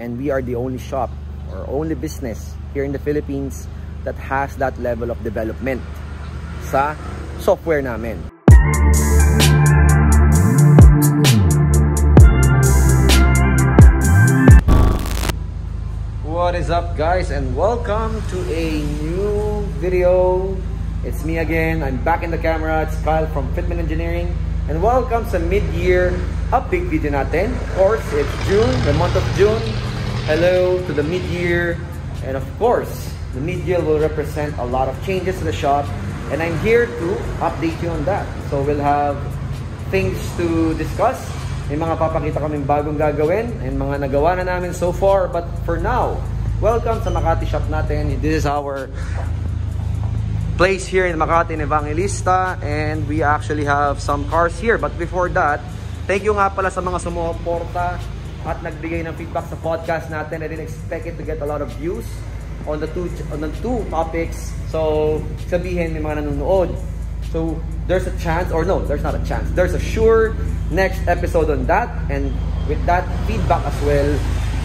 And we are the only shop or only business here in the Philippines that has that level of development sa software namin. What is up guys and welcome to a new video. It's me again. I'm back in the camera. It's Kyle from Fitment Engineering and welcome sa mid-year update video natin. Of course, it's June, the month of June. Hello to the mid-year and of course, the mid-year will represent a lot of changes to the shop and I'm here to update you on that. So we'll have things to discuss may mga papakita kaming bagong gagawin and mga nagawa na namin so far. But for now, welcome sa Makati Shop natin. This is our place here in Makati in Evangelista and we actually have some cars here. But before that, thank you nga pala sa mga sumuporta at nagbigay ng feedback sa podcast natin. I didn't expect it to get a lot of views on the two on the two topics. So, sabihin may mga nanonood. So, there's a chance, or no, there's not a chance. There's a sure next episode on that. And with that feedback as well,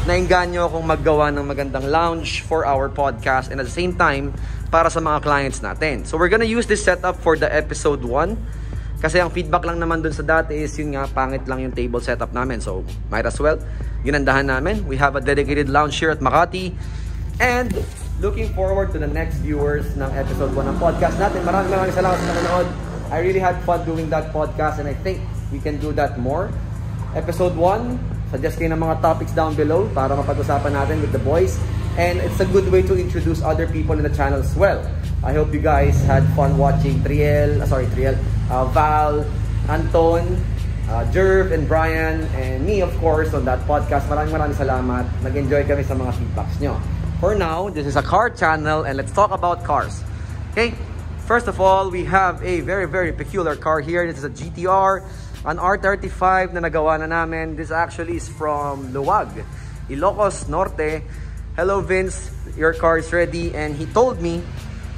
nainganyo akong maggawa ng magandang lounge for our podcast and at the same time, para sa mga clients natin. So, we're gonna use this setup for the episode 1. Kasi ang feedback lang naman dun sa dati is yun nga, pangit lang yung table setup namin. So, might as well, ginandahan namin. We have a dedicated lounge here at Makati. And looking forward to the next viewers ng episode 1 ng podcast natin. Maraming maraming salamat sa nanonood. I really had fun doing that podcast and I think we can do that more. Episode 1, suggest kayo ng mga topics down below para mapag-usapan natin with the boys. And it's a good way to introduce other people in the channel as well. I hope you guys had fun watching Triel, uh, sorry Triel, uh, Val, Anton, uh, Jerv and Brian, and me of course on that podcast. Maraming maraming salamat. Nag-enjoy kami sa mga feedbacks nyo. For now, this is a car channel and let's talk about cars. Okay, first of all, we have a very, very peculiar car here. This is a GTR, an R35 na nagawa na namin. This actually is from Luwag, Ilocos Norte. Hello Vince, your car is ready. And he told me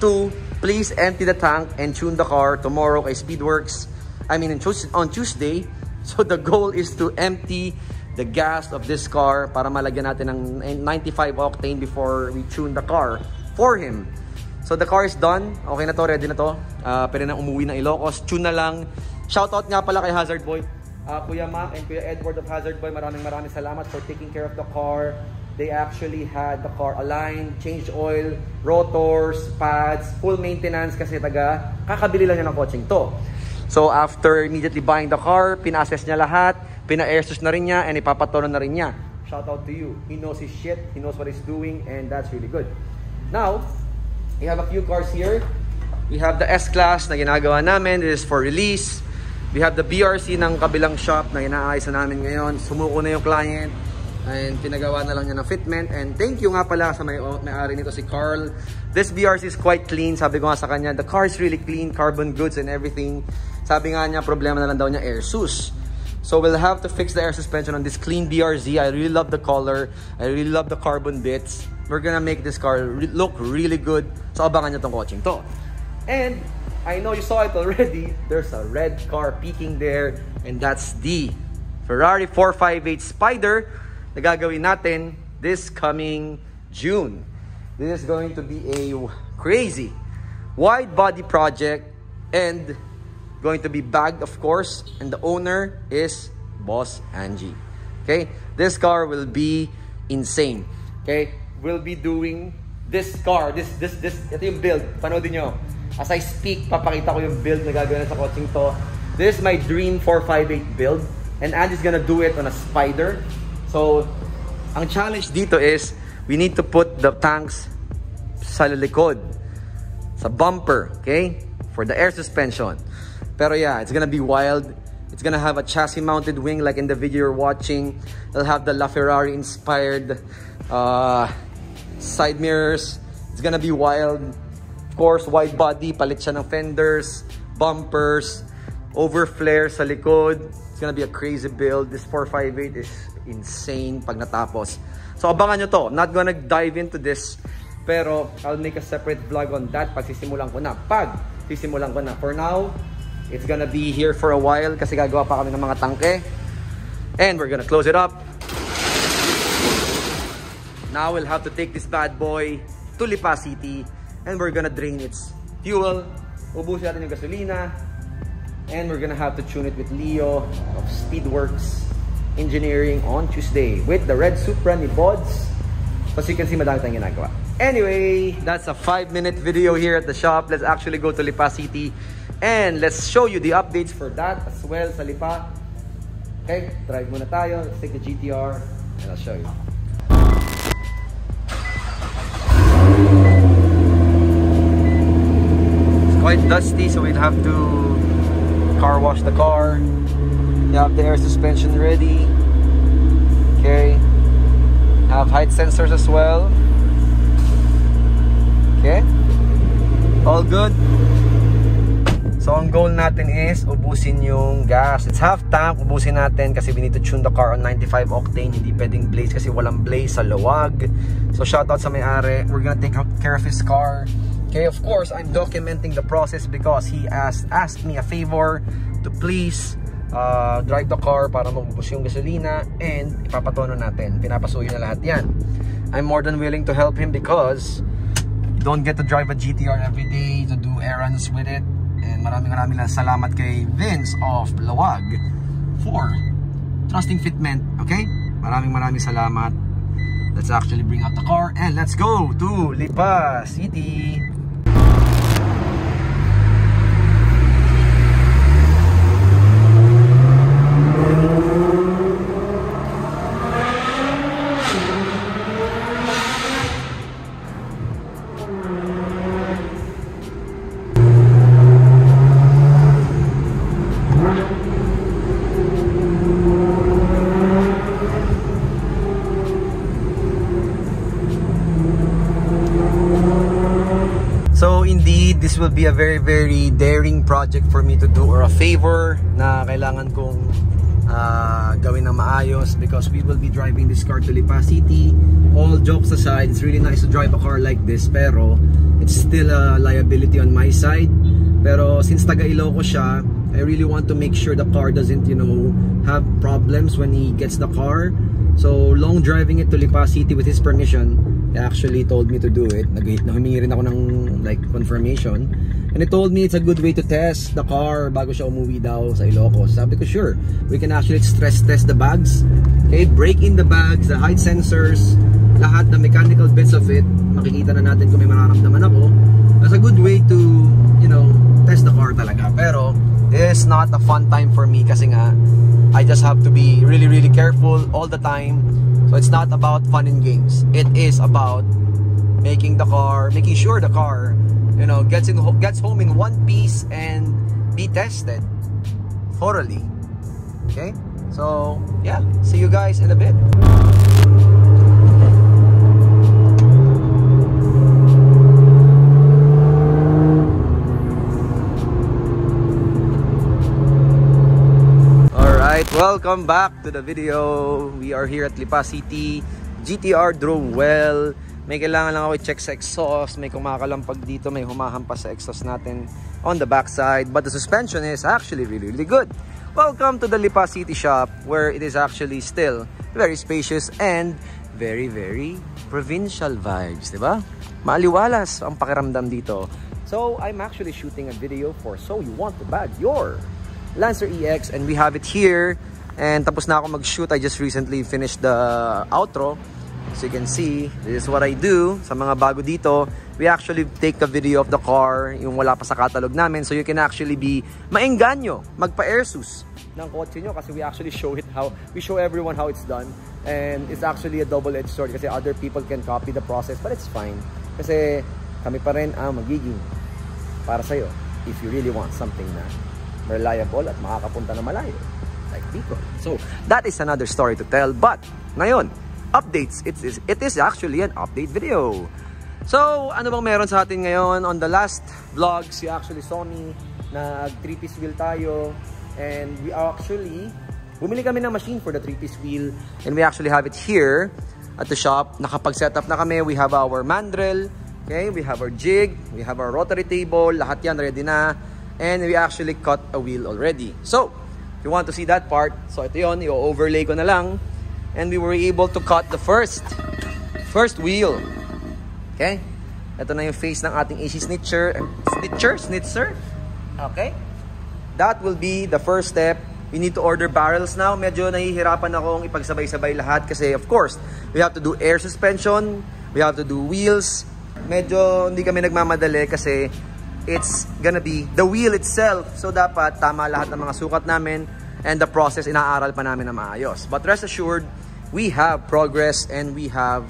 to please empty the tank and tune the car tomorrow kay Speedworks. I mean, on Tuesday. So the goal is to empty the gas of this car para malagyan natin ng 95 octane before we tune the car for him. So the car is done. Okay na to, ready na to. Uh, pwede na umuwi ng Ilocos. Tune na lang. Shoutout nga pala kay Hazard Boy. Uh, Kuya Mac and Kuya Edward of Hazard Boy, maraming maraming salamat for taking care of the car. They actually had the car aligned, changed oil, rotors, pads, full maintenance kasi taga kakabili lang niya ng coaching to. So after immediately buying the car, pina-assess niya lahat, pina-airsus na rin niya, and ipapatono na rin niya. Shout out to you. He knows his shit, he knows what he's doing, and that's really good. Now, we have a few cars here. We have the S-Class na ginagawa namin. This is for release. We have the BRC ng kabilang shop na inaayos na namin ngayon. Sumuko na yung client. And pinagawa na lang niya ng fitment. And thank you nga pala sa may, may-ari nito si Carl. This BRC is quite clean. Sabi ko nga sa kanya, the car is really clean, carbon goods and everything. Sabi nga niya, problema na lang daw niya air sus. So we'll have to fix the air suspension on this clean BRZ. I really love the color. I really love the carbon bits. We're gonna make this car re look really good. So abangan niyo tong coaching to. And I know you saw it already. There's a red car peeking there. And that's the Ferrari 458 Spider na gagawin natin this coming June. This is going to be a crazy wide body project and going to be bagged of course and the owner is boss Angie. Okay? This car will be insane. Okay? We'll be doing this car. This this this ito yung build. Panoodin nyo. As I speak papakita ko yung build na gagawin sa coaching to. This is my dream 458 build and Angie's gonna do it on a spider so ang challenge dito is we need to put the tanks sa likod sa bumper okay for the air suspension Pero yeah, it's gonna be wild. It's gonna have a chassis mounted wing like in the video you're watching. It'll have the LaFerrari inspired uh, side mirrors. It's gonna be wild. Of course, wide body, palit siya ng fenders, bumpers, over flare sa likod. It's gonna be a crazy build. This 458 is insane pag natapos. So abangan nyo to. Not gonna dive into this. Pero I'll make a separate vlog on that pag sisimulan ko na. Pag sisimulan ko na. For now, It's gonna be here for a while kasi gagawa pa kami ng mga tangke. And we're gonna close it up. Now we'll have to take this bad boy to Lipa City and we're gonna drain its fuel. Ubusin natin yung gasolina. And we're gonna have to tune it with Leo of Speedworks Engineering on Tuesday with the red Supra ni Bods. As you can see, madami tayong ginagawa. Anyway, that's a 5 minute video here at the shop. Let's actually go to Lipa City and let's show you the updates for that as well sa Lipa. Okay, drive muna tayo. Let's take the GTR and I'll show you. It's quite dusty so we'll have to car wash the car. You have the air suspension ready. Okay. Have height sensors as well. Okay. All good. So ang goal natin is ubusin yung gas. It's half tank, ubusin natin kasi we need to tune the car on 95 octane. Hindi pwedeng blaze kasi walang blaze sa luwag. So shoutout sa may-ari. We're gonna take care of his car. Okay, of course, I'm documenting the process because he asked, asked me a favor to please uh, drive the car para maubos yung gasolina and ipapatono natin. Pinapasuyo na lahat yan. I'm more than willing to help him because you don't get to drive a GTR every day to do errands with it. And maraming maraming salamat kay Vince of Lawag for trusting fitment. Okay? Maraming maraming salamat. Let's actually bring out the car and let's go to Lipa City. This will be a very very daring project for me to do or a favor na kailangan kong uh, gawin ng maayos because we will be driving this car to Lipa City. All jokes aside, it's really nice to drive a car like this pero it's still a liability on my side. Pero since taga Iloco siya, I really want to make sure the car doesn't, you know, have problems when he gets the car. So long driving it to Lipa City with his permission, actually told me to do it. Nag humingi rin ako ng like confirmation. And he told me it's a good way to test the car bago siya umuwi daw sa Ilocos. Sabi ko, sure. We can actually stress test the bags. Okay, break in the bags, the height sensors, lahat the mechanical bits of it. Makikita na natin kung may mararamdaman ako. That's a good way to, you know, test the car talaga. Pero, it's not a fun time for me kasi nga, I just have to be really, really careful all the time. So it's not about fun and games. It is about making the car, making sure the car, you know, gets in gets home in one piece and be tested thoroughly. Okay? So, yeah, see you guys in a bit. Welcome back to the video. We are here at Lipa City. GTR drove well. May kailangan lang ako i-check sa exhaust. May kumakalampag dito. May humahampas sa exhaust natin on the backside. But the suspension is actually really, really good. Welcome to the Lipa City shop where it is actually still very spacious and very, very provincial vibes. Diba? Maliwalas ang pakiramdam dito. So, I'm actually shooting a video for So You Want to Bag Your Lancer EX and we have it here. And tapos na ako mag-shoot. I just recently finished the outro. So you can see this is what I do sa mga bago dito. We actually take a video of the car yung wala pa sa catalog namin. So you can actually be maengganyo magpa-airsus ng kotse nyo. Kasi we actually show it how we show everyone how it's done. And it's actually a double-edged sword kasi other people can copy the process but it's fine. Kasi kami pa rin ang magiging para sa'yo if you really want something na reliable at makakapunta na malayo like Bicol. So, that is another story to tell. But, ngayon, updates. It is, it is actually an update video. So, ano bang meron sa atin ngayon? On the last vlogs, you actually saw me na 3-piece wheel tayo. And we actually, bumili kami ng machine for the 3-piece wheel. And we actually have it here at the shop. Nakapag-set up na kami. We have our mandrel. Okay, we have our jig. We have our rotary table. Lahat yan ready na and we actually cut a wheel already. So, if you want to see that part, so ito yon, i-overlay ko na lang. And we were able to cut the first First wheel. Okay? Ito na yung face ng ating AC Snitcher. Snitcher? Snitzer? Okay? That will be the first step. We need to order barrels now. Medyo nahihirapan akong ipagsabay-sabay lahat kasi of course, we have to do air suspension, we have to do wheels. Medyo hindi kami nagmamadali kasi it's gonna be the wheel itself. So dapat tama lahat ng mga sukat namin and the process inaaral pa namin na maayos. But rest assured, we have progress and we have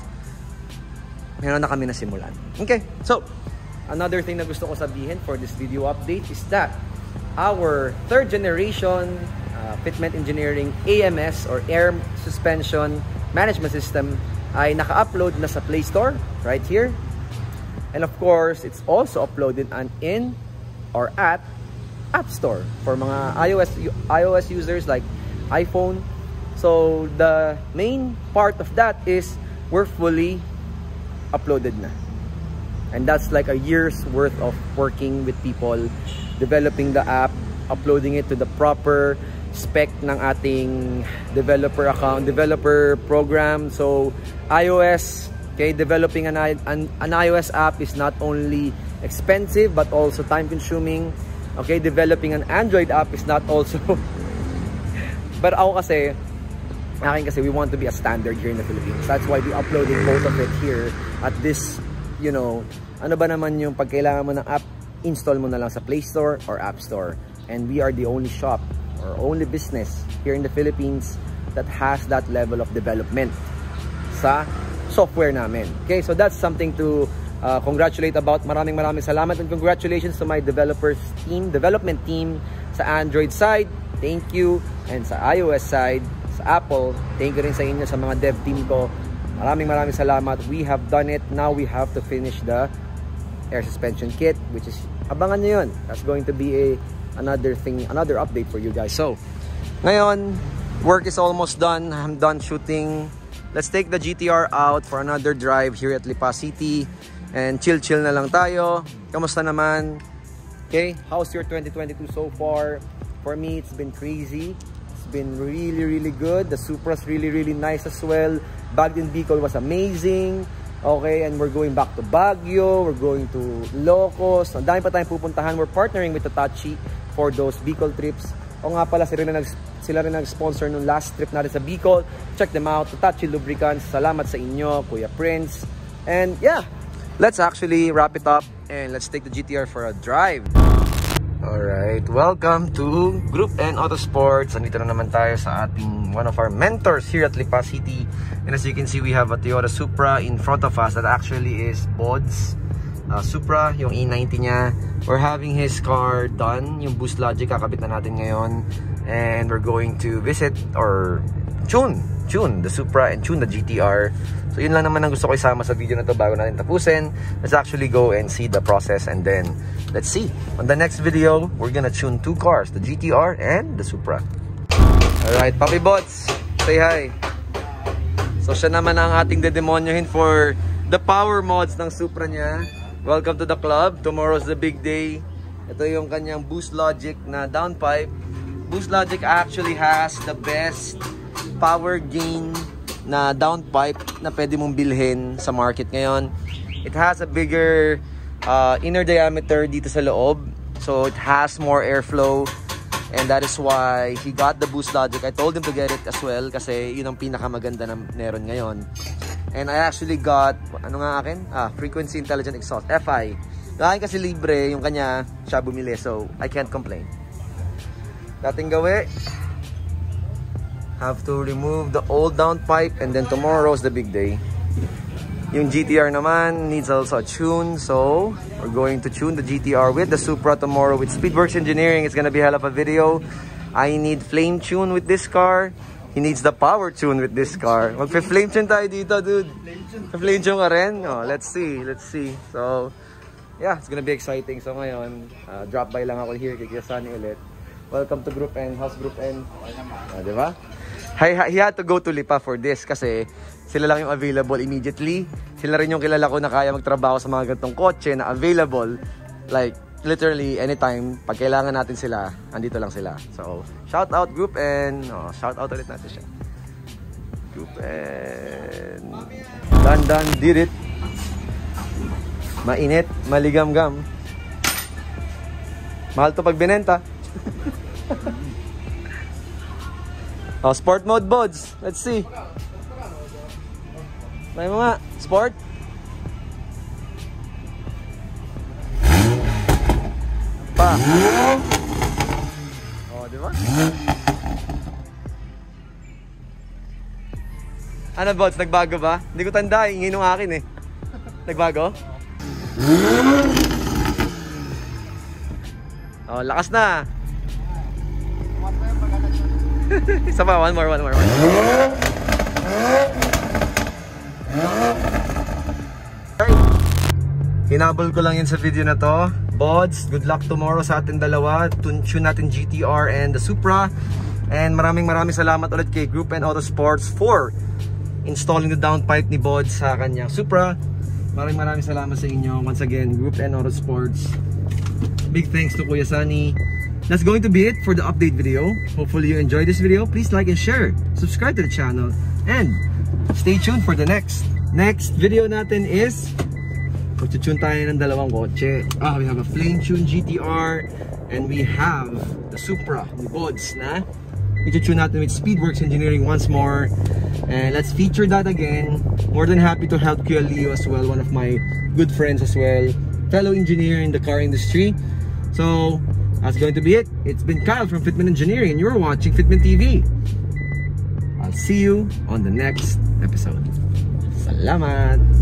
meron na kami na simulan. Okay, so another thing na gusto ko sabihin for this video update is that our third generation uh, Fitment Engineering AMS or Air Suspension Management System ay naka-upload na sa Play Store right here. And of course, it's also uploaded on in or at App Store for mga iOS iOS users like iPhone. So the main part of that is we're fully uploaded na. And that's like a year's worth of working with people, developing the app, uploading it to the proper spec ng ating developer account, developer program. So iOS, okay, developing an, an, an iOS app is not only expensive but also time consuming. Okay, developing an Android app is not also But ako kasi akin kasi we want to be a standard here in the Philippines. That's why we uploading both of it here at this, you know, ano ba naman yung pag kailangan mo ng app, install mo na lang sa Play Store or App Store. And we are the only shop or only business here in the Philippines that has that level of development sa software namin. Okay, so that's something to uh, congratulate about. Maraming maraming salamat and congratulations to my developers team, development team sa Android side. Thank you. And sa iOS side, sa Apple. Thank you rin sa inyo sa mga dev team ko. Maraming maraming salamat. We have done it. Now we have to finish the air suspension kit which is abangan nyo yun. That's going to be a another thing, another update for you guys. So, ngayon, work is almost done. I'm done shooting. Let's take the GTR out for another drive here at Lipa City and chill-chill na lang tayo. Kamusta naman? Okay, how's your 2022 so far? For me, it's been crazy been really, really good. The Supra's really, really nice as well. Baghdad Bicol was amazing. Okay, and we're going back to Baguio. We're going to Locos. Ang dami pa tayong pupuntahan. We're partnering with Tatachi for those Bicol trips. O nga pala, sila rin, nag, sila rin nag-sponsor nung last trip natin sa Bicol. Check them out. Tatachi Lubricants. Salamat sa inyo, Kuya Prince. And yeah, let's actually wrap it up and let's take the GTR for a drive. Alright, welcome to Group N Autosports. Andito na naman tayo sa ating one of our mentors here at Lipa City. And as you can see, we have a Toyota Supra in front of us that actually is Bod's uh, Supra, yung E90 niya. We're having his car done, yung Boost Logic kakabit na natin ngayon. And we're going to visit or tune, tune the Supra and tune the GTR. So yun lang naman ang gusto ko isama sa video na to bago natin tapusin. Let's actually go and see the process and then let's see. On the next video, we're gonna tune two cars, the GTR and the Supra. Alright, Papi Bots, say hi. So siya naman ang ating dedemonyohin for the power mods ng Supra niya. Welcome to the club. Tomorrow's the big day. Ito yung kanyang Boost Logic na downpipe. Boost Logic actually has the best power gain na downpipe na pwede mong bilhin sa market ngayon. It has a bigger uh, inner diameter dito sa loob. So it has more airflow and that is why he got the Boost Logic. I told him to get it as well kasi yun ang pinakamaganda na meron ngayon. And I actually got, ano nga akin? Ah, Frequency Intelligent Exhaust, FI. Yung kasi libre, yung kanya, siya bumili. So, I can't complain. Dating gawi, have to remove the old downpipe and then tomorrow is the big day. Yung GTR naman needs also a tune, so we're going to tune the GTR with the Supra tomorrow with Speedworks Engineering. It's gonna be hell of a video. I need flame tune with this car. He needs the power tune with this car. Magpe-flame tune tayo dito, dude. Flame tune ka rin? Oh, let's see, let's see. So, yeah, it's gonna be exciting. So ngayon, uh, drop by lang ako here kay Sunny ulit. Welcome to Group N, House Group N. Uh, di ba? he had to go to Lipa for this kasi sila lang yung available immediately. Sila rin yung kilala ko na kaya magtrabaho sa mga ganitong kotse na available. Like, literally, anytime, pag kailangan natin sila, andito lang sila. So, shout out Group N. Oh, shout out ulit natin siya. Group N. Dan-dan did it. Mainit, maligam-gam. Mahal to pag binenta. oh, sport mode bods. Let's see. Try mo nga. Sport. Pa. Oh, di ba? Ano bots, nagbago ba? Hindi ko tanda, ingin nung akin eh. Nagbago? Oh, lakas na. Isa pa, one more, one more, one more. Hinabol ko lang yun sa video na to. Bods, good luck tomorrow sa ating dalawa. Tune natin GTR and the Supra. And maraming maraming salamat ulit kay Group and Auto Sports for installing the downpipe ni Bods sa kanyang Supra. Maraming maraming salamat sa inyo. Once again, Group and Auto Sports. Big thanks to Kuya Sunny. That's going to be it for the update video. Hopefully you enjoyed this video. Please like and share. Subscribe to the channel. And stay tuned for the next. Next video natin is Magtutune tayo ng dalawang kotse. Ah, we have a Flame Tune GTR and we have the Supra, the Bods na itutune natin with Speedworks Engineering once more. And let's feature that again. More than happy to help Kuya Leo as well, one of my good friends as well, fellow engineer in the car industry. So, that's going to be it. It's been Kyle from Fitment Engineering and you're watching Fitment TV. I'll see you on the next episode. Salamat!